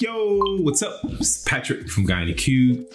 Yo, what's up? It's Patrick from Guy in a GuyaNaCube.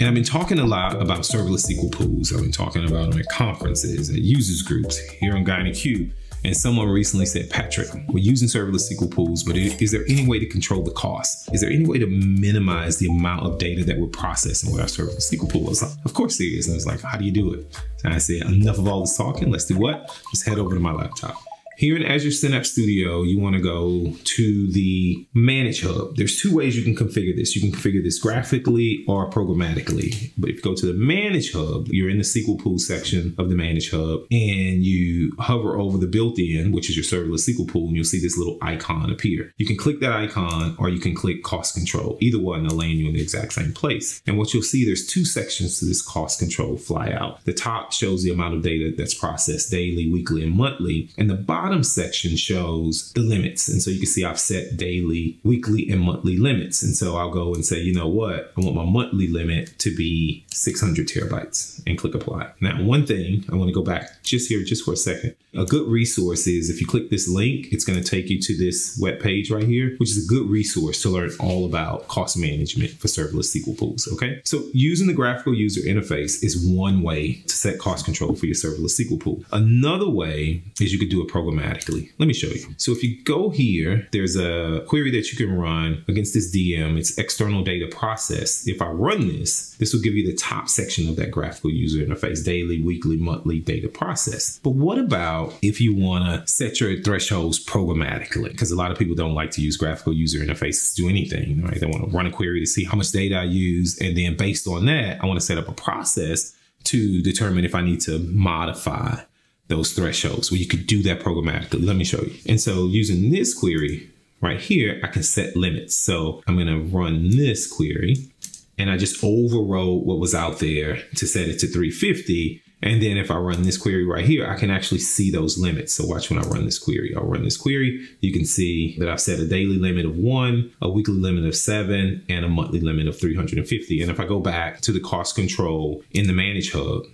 And I've been talking a lot about serverless SQL pools. I've been talking about them at conferences, at users groups here on Guy in a GuyaNaCube. And someone recently said, Patrick, we're using serverless SQL pools, but is there any way to control the cost? Is there any way to minimize the amount of data that we're processing with our serverless SQL pool? I was like, of course there is. And I was like, how do you do it? And I said, enough of all this talking. Let's do what? Let's head over to my laptop. Here in Azure Synapse Studio, you want to go to the Manage Hub. There's two ways you can configure this. You can configure this graphically or programmatically. But if you go to the Manage Hub, you're in the SQL Pool section of the Manage Hub, and you hover over the built-in, which is your serverless SQL Pool, and you'll see this little icon appear. You can click that icon, or you can click Cost Control. Either one will land you in the exact same place. And what you'll see, there's two sections to this Cost Control flyout. The top shows the amount of data that's processed daily, weekly, and monthly, and the bottom bottom section shows the limits. And so you can see I've set daily, weekly, and monthly limits. And so I'll go and say, you know what? I want my monthly limit to be 600 terabytes and click apply. Now, one thing I want to go back just here, just for a second. A good resource is if you click this link, it's going to take you to this web page right here, which is a good resource to learn all about cost management for serverless SQL pools. Okay. So using the graphical user interface is one way to set cost control for your serverless SQL pool. Another way is you could do it programmatically. Let me show you. So if you go here, there's a query that you can run against this DM. It's external data process. If I run this, this will give you the top section of that graphical user interface, daily, weekly, monthly data process. But what about if you want to set your thresholds programmatically, because a lot of people don't like to use graphical user interfaces to do anything, right? They want to run a query to see how much data I use. And then based on that, I want to set up a process to determine if I need to modify those thresholds. where you could do that programmatically. Let me show you. And so using this query right here, I can set limits. So I'm going to run this query and I just overrode what was out there to set it to 350 and then if I run this query right here, I can actually see those limits. So watch when I run this query. I'll run this query. You can see that I've set a daily limit of one, a weekly limit of seven, and a monthly limit of 350. And if I go back to the cost control in the Manage Hub,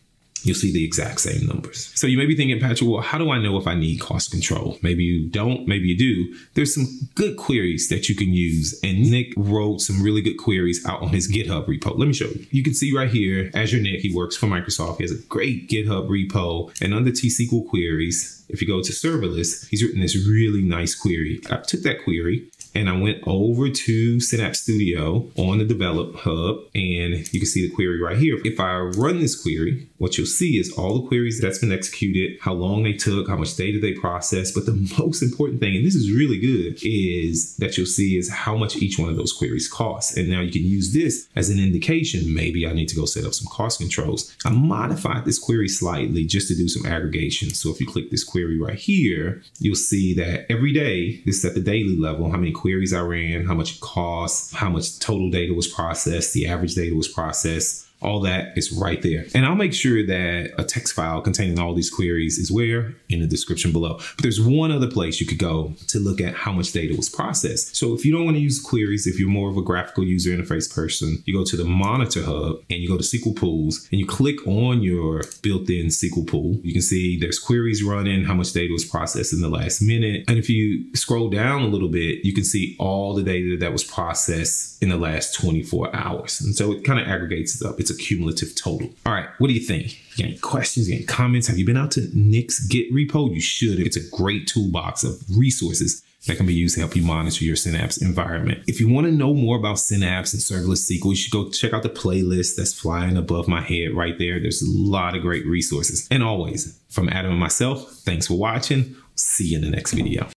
you'll see the exact same numbers. So you may be thinking, Patrick, well, how do I know if I need cost control? Maybe you don't, maybe you do. There's some good queries that you can use. And Nick wrote some really good queries out on his GitHub repo. Let me show you. You can see right here, Azure Nick, he works for Microsoft. He has a great GitHub repo. And under T-SQL queries, if you go to serverless, he's written this really nice query. I took that query and I went over to Synapse Studio on the Develop Hub, and you can see the query right here. If I run this query, what you'll see is all the queries that's been executed, how long they took, how much data they processed. But the most important thing, and this is really good, is that you'll see is how much each one of those queries costs. And now you can use this as an indication. Maybe I need to go set up some cost controls. I modified this query slightly just to do some aggregation. So if you click this query right here, you'll see that every day, this is at the daily level, how many queries I ran, how much it costs, how much total data was processed, the average data was processed, all that is right there. And I'll make sure that a text file containing all these queries is where in the description below. But there's one other place you could go to look at how much data was processed. So if you don't want to use queries, if you're more of a graphical user interface person, you go to the monitor hub and you go to SQL pools and you click on your built-in SQL pool. You can see there's queries running, how much data was processed in the last minute. And if you scroll down a little bit, you can see all the data that was processed in the last 24 hours. And so it kind of aggregates it up. It's it's a cumulative total. All right, what do you think? You got any questions, you got any comments? Have you been out to Nick's Git repo? You should. It's a great toolbox of resources that can be used to help you monitor your Synapse environment. If you want to know more about Synapse and serverless SQL, you should go check out the playlist that's flying above my head right there. There's a lot of great resources. And always, from Adam and myself, thanks for watching. See you in the next video.